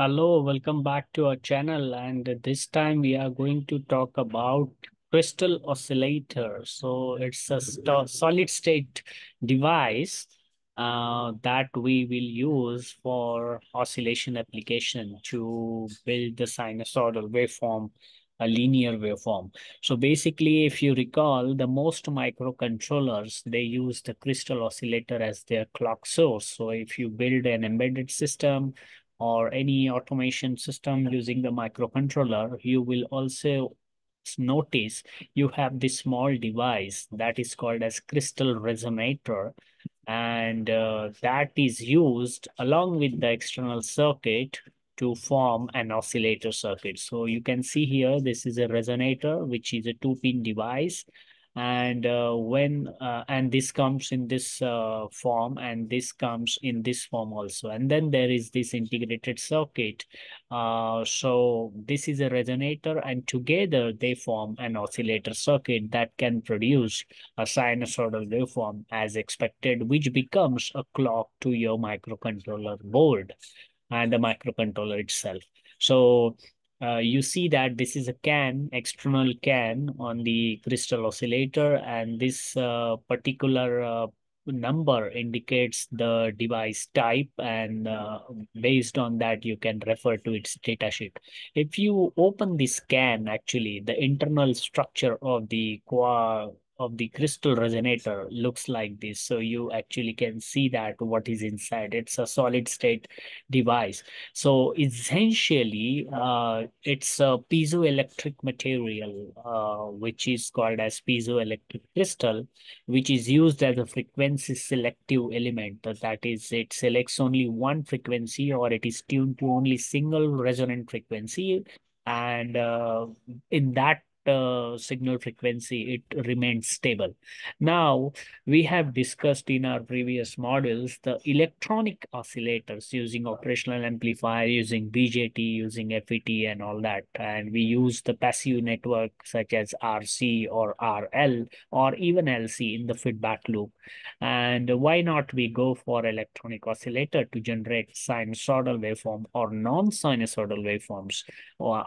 Hello, welcome back to our channel. And this time we are going to talk about crystal oscillator. So it's a solid state device uh, that we will use for oscillation application to build the sinusoidal waveform a linear waveform. So basically, if you recall, the most microcontrollers, they use the crystal oscillator as their clock source. So if you build an embedded system or any automation system using the microcontroller, you will also notice you have this small device that is called as crystal resonator and uh, that is used along with the external circuit to form an oscillator circuit. So you can see here, this is a resonator, which is a two pin device and uh, when uh, and this comes in this uh, form and this comes in this form also. And then there is this integrated circuit. Uh, so this is a resonator and together they form an oscillator circuit that can produce a sinusoidal waveform as expected which becomes a clock to your microcontroller board and the microcontroller itself. So uh, you see that this is a can, external can on the crystal oscillator, and this uh, particular uh, number indicates the device type, and uh, based on that, you can refer to its datasheet. If you open this can, actually, the internal structure of the of the crystal resonator looks like this. So you actually can see that what is inside. It's a solid state device. So essentially, uh, it's a piezoelectric material, uh, which is called as piezoelectric crystal, which is used as a frequency selective element. That is, it selects only one frequency or it is tuned to only single resonant frequency. And uh, in that uh, signal frequency, it remains stable. Now, we have discussed in our previous models the electronic oscillators using operational amplifier, using BJT, using FET and all that. And we use the passive network such as RC or RL or even LC in the feedback loop. And why not we go for electronic oscillator to generate sinusoidal waveform or non-sinusoidal waveforms?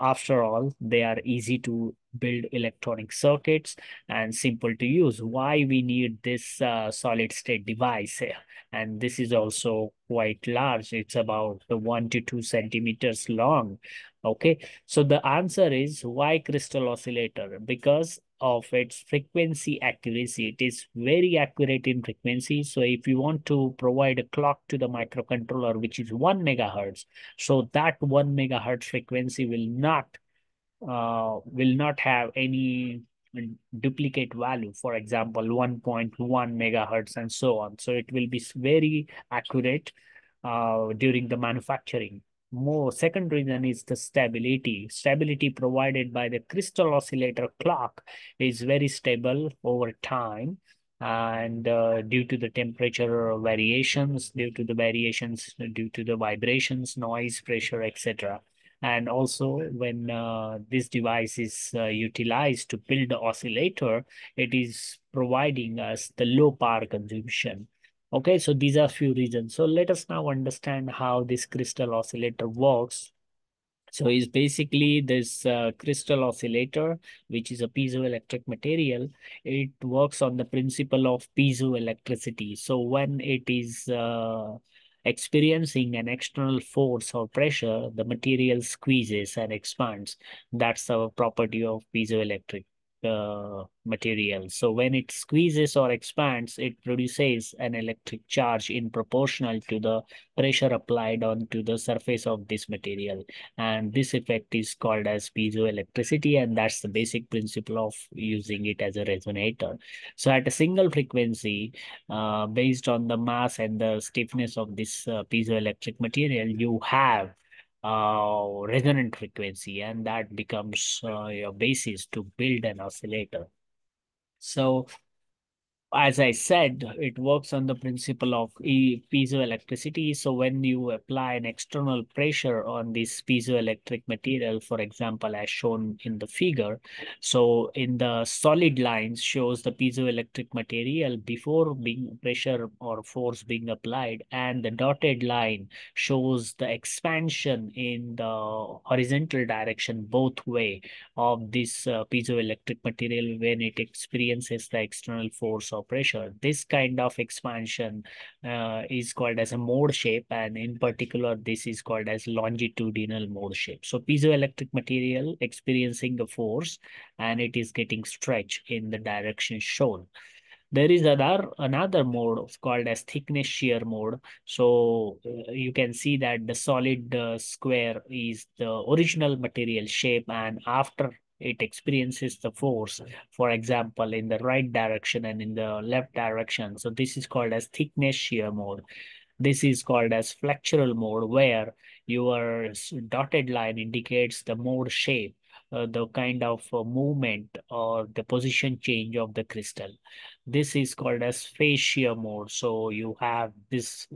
After all, they are easy to build electronic circuits and simple to use. Why we need this uh, solid state device here? And this is also quite large. It's about one to two centimeters long. Okay, so the answer is why crystal oscillator? Because of its frequency accuracy. It is very accurate in frequency. So if you want to provide a clock to the microcontroller, which is one megahertz, so that one megahertz frequency will not uh, will not have any duplicate value, for example, 1.1 megahertz and so on. So it will be very accurate uh, during the manufacturing. More second reason is the stability. Stability provided by the crystal oscillator clock is very stable over time and uh, due to the temperature variations, due to the variations, due to the vibrations, noise, pressure, etc. And also when uh, this device is uh, utilized to build the oscillator, it is providing us the low power consumption. Okay, so these are few reasons. So let us now understand how this crystal oscillator works. So it's basically this uh, crystal oscillator, which is a piezoelectric material. It works on the principle of piezoelectricity. So when it is uh, experiencing an external force or pressure, the material squeezes and expands. That's the property of piezoelectric uh, material. So when it squeezes or expands, it produces an electric charge in proportional to the pressure applied onto the surface of this material. And this effect is called as piezoelectricity, and that's the basic principle of using it as a resonator. So at a single frequency, uh, based on the mass and the stiffness of this uh, piezoelectric material, you have uh, resonant frequency and that becomes uh, your basis to build an oscillator. So as I said, it works on the principle of piezoelectricity. So when you apply an external pressure on this piezoelectric material, for example, as shown in the figure, so in the solid lines shows the piezoelectric material before being pressure or force being applied, and the dotted line shows the expansion in the horizontal direction both way of this uh, piezoelectric material when it experiences the external force or pressure. This kind of expansion uh, is called as a mode shape and in particular this is called as longitudinal mode shape. So piezoelectric material experiencing a force and it is getting stretched in the direction shown there is another another mode called as thickness shear mode so uh, you can see that the solid uh, square is the original material shape and after it experiences the force for example in the right direction and in the left direction so this is called as thickness shear mode this is called as flexural mode where your dotted line indicates the mode shape uh, the kind of uh, movement or the position change of the crystal. This is called as shear mode. So you have this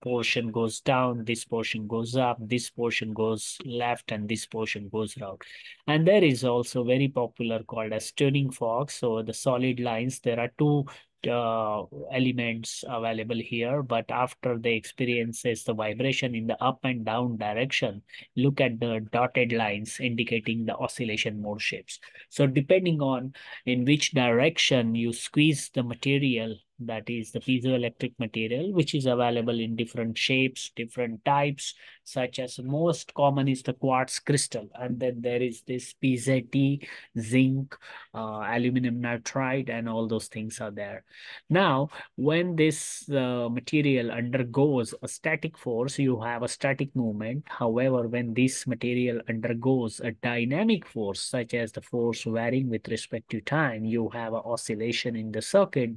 portion goes down, this portion goes up, this portion goes left, and this portion goes out. And there is also very popular called as tuning fork. So the solid lines, there are two uh, elements available here, but after they experiences the vibration in the up and down direction, look at the dotted lines indicating the oscillation mode shapes. So depending on in which direction you squeeze the material, that is the piezoelectric material, which is available in different shapes, different types, such as most common is the quartz crystal. And then there is this PZT, zinc, uh, aluminum nitride, and all those things are there. Now, when this uh, material undergoes a static force, you have a static movement. However, when this material undergoes a dynamic force, such as the force varying with respect to time, you have an oscillation in the circuit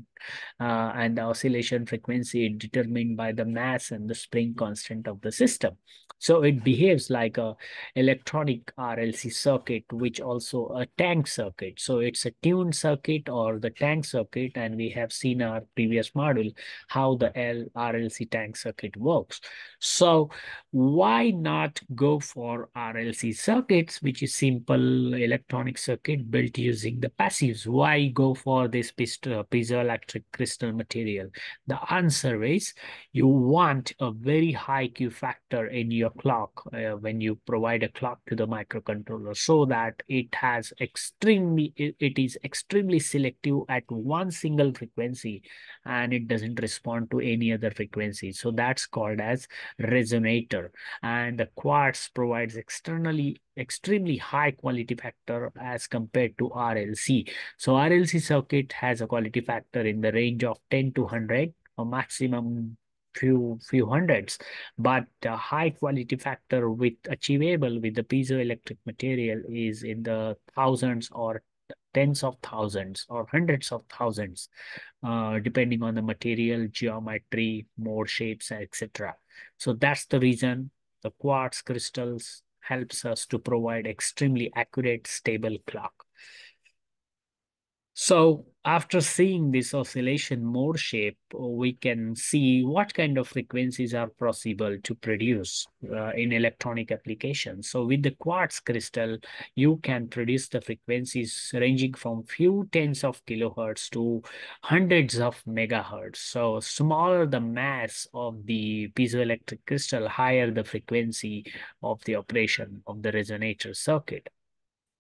uh, and the oscillation frequency determined by the mass and the spring constant of the system. So it behaves like a electronic RLC circuit, which also a tank circuit. So it's a tuned circuit or the tank circuit. And we have seen our previous module how the L RLC tank circuit works. So why not go for RLC circuits, which is simple electronic circuit built using the passives? Why go for this crystal material? The answer is you want a very high Q factor in your clock uh, when you provide a clock to the microcontroller so that it has extremely it is extremely selective at one single frequency and it doesn't respond to any other frequency so that's called as resonator and the quartz provides externally extremely high quality factor as compared to RLC. So RLC circuit has a quality factor in the range of 10 to 100 or maximum few few hundreds but high quality factor with achievable with the piezoelectric material is in the thousands or tens of thousands or hundreds of thousands uh, depending on the material geometry mode shapes etc so that's the reason the quartz crystals helps us to provide extremely accurate stable clock. So after seeing this oscillation mode shape, we can see what kind of frequencies are possible to produce uh, in electronic applications. So with the quartz crystal, you can produce the frequencies ranging from few tens of kilohertz to hundreds of megahertz. So smaller the mass of the piezoelectric crystal, higher the frequency of the operation of the resonator circuit.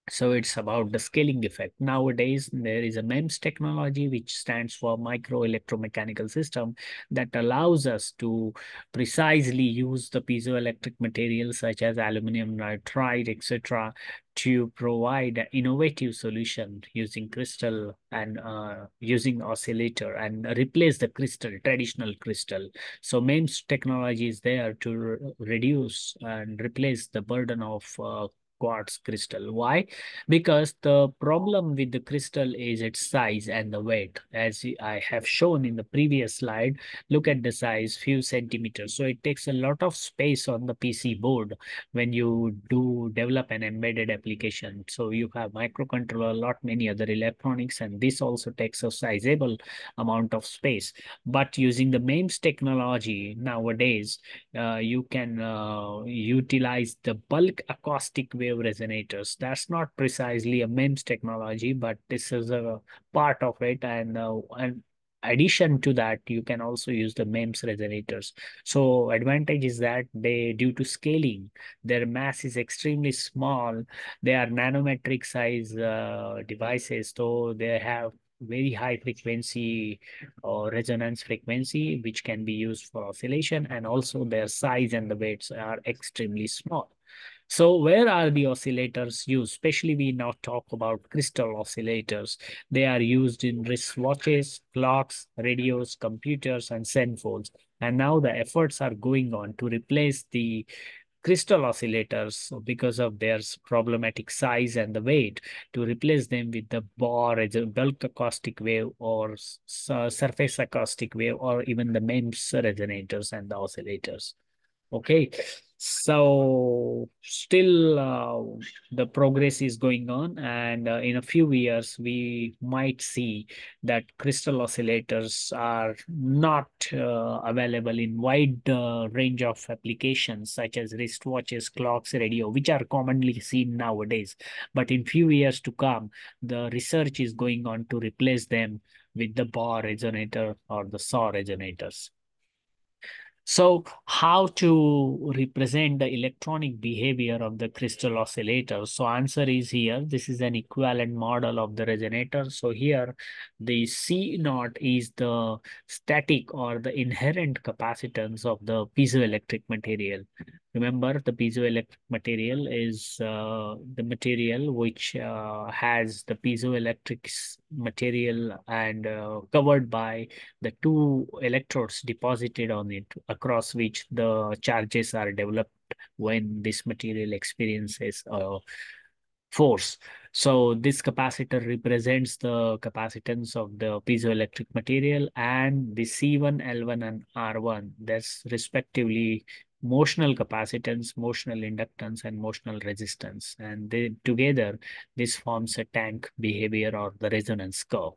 So it's about the scaling effect. Nowadays, there is a MEMS technology, which stands for micro electromechanical system that allows us to precisely use the piezoelectric materials such as aluminum nitride, etc., to provide an innovative solution using crystal and uh, using oscillator and replace the crystal, traditional crystal. So MEMS technology is there to re reduce and replace the burden of uh, quartz crystal. Why? Because the problem with the crystal is its size and the weight. As I have shown in the previous slide, look at the size, few centimeters. So it takes a lot of space on the PC board when you do develop an embedded application. So you have microcontroller, a lot many other electronics, and this also takes a sizable amount of space. But using the MEMS technology nowadays, uh, you can uh, utilize the bulk acoustic wave resonators. That's not precisely a MEMS technology, but this is a part of it. And, uh, addition to that you can also use the MEMS resonators so advantage is that they due to scaling their mass is extremely small they are nanometric size uh, devices so they have very high frequency or resonance frequency, which can be used for oscillation, and also their size and the weights are extremely small. So where are the oscillators used? Especially we now talk about crystal oscillators. They are used in wristwatches, clocks, radios, computers, and phones. And now the efforts are going on to replace the crystal oscillators because of their problematic size and the weight to replace them with the BAW as a bulk acoustic wave or surface acoustic wave or even the MEMS resonators and the oscillators. Okay, so still uh, the progress is going on and uh, in a few years we might see that crystal oscillators are not uh, available in wide uh, range of applications such as wristwatches, clocks, radio, which are commonly seen nowadays. But in few years to come, the research is going on to replace them with the BAW resonator or the SAW resonators. So how to represent the electronic behavior of the crystal oscillator? So answer is here. This is an equivalent model of the resonator. So here the C naught is the static or the inherent capacitance of the piezoelectric material. Remember, the piezoelectric material is uh, the material which uh, has the piezoelectric material and uh, covered by the two electrodes deposited on it, across which the charges are developed when this material experiences a force. So this capacitor represents the capacitance of the piezoelectric material and the C1, L1 and R1. That's respectively motional capacitance, motional inductance, and motional resistance. And they, together, this forms a tank behavior or the resonance curve.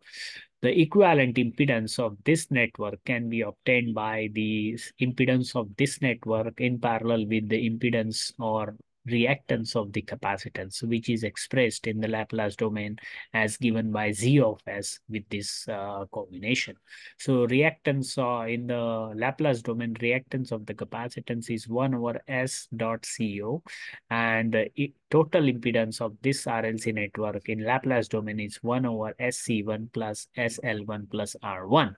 The equivalent impedance of this network can be obtained by the impedance of this network in parallel with the impedance or reactance of the capacitance, which is expressed in the Laplace domain as given by Z of S with this uh, combination. So reactance uh, in the Laplace domain, reactance of the capacitance is 1 over S dot CO and the total impedance of this RLC network in Laplace domain is 1 over SC1 plus SL1 plus R1.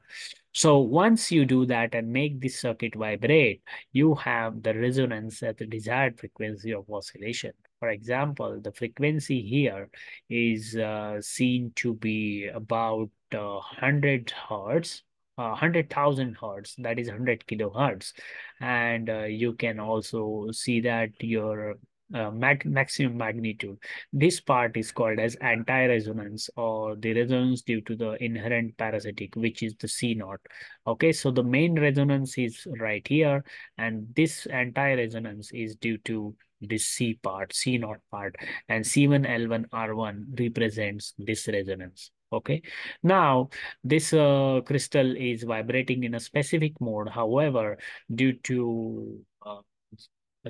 So once you do that and make this circuit vibrate, you have the resonance at the desired frequency of oscillation. For example, the frequency here is uh, seen to be about uh, 100 hertz, uh, 100,000 hertz, that is 100 kilohertz. And uh, you can also see that your uh, mag maximum magnitude. This part is called as anti-resonance or the resonance due to the inherent parasitic, which is the C naught. Okay, so the main resonance is right here, and this anti-resonance is due to this C part, C naught part, and C1, L1, R1 represents this resonance. Okay, now this uh, crystal is vibrating in a specific mode. However, due to uh,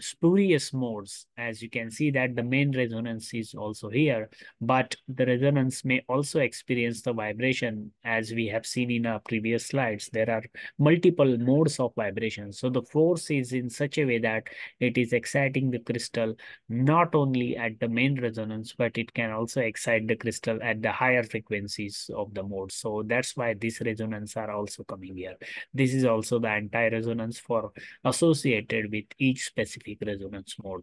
spurious modes as you can see that the main resonance is also here but the resonance may also experience the vibration as we have seen in our previous slides. There are multiple modes of vibration. So the force is in such a way that it is exciting the crystal not only at the main resonance but it can also excite the crystal at the higher frequencies of the mode so that's why these resonance are also coming here. This is also the anti-resonance for associated with each specific peak resonance mode.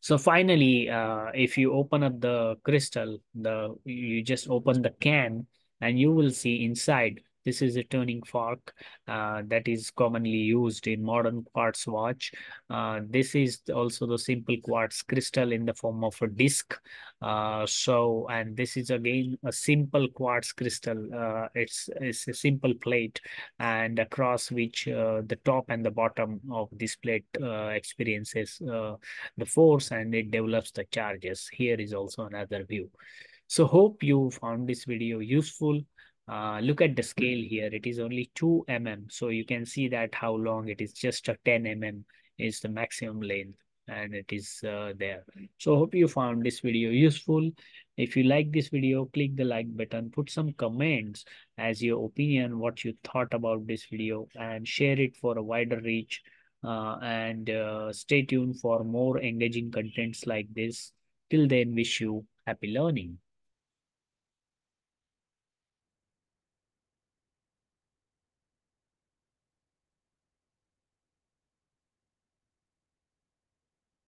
So finally, uh, if you open up the crystal, the you just open the can and you will see inside This is a tuning fork uh, that is commonly used in modern quartz watch. Uh, this is also the simple quartz crystal in the form of a disc. Uh, so, and this is again a simple quartz crystal. Uh, it's, it's a simple plate and across which uh, the top and the bottom of this plate uh, experiences the force and it develops the charges. Here is also another view. So hope you found this video useful. Uh, look at the scale here. It is only 2 mm. So you can see that how long it is. Just a 10 mm is the maximum length and it is uh, there. So hope you found this video useful. If you like this video, click the like button, put some comments as your opinion, what you thought about this video and share it for a wider reach. Uh, and uh, stay tuned for more engaging contents like this. Till then, wish you happy learning.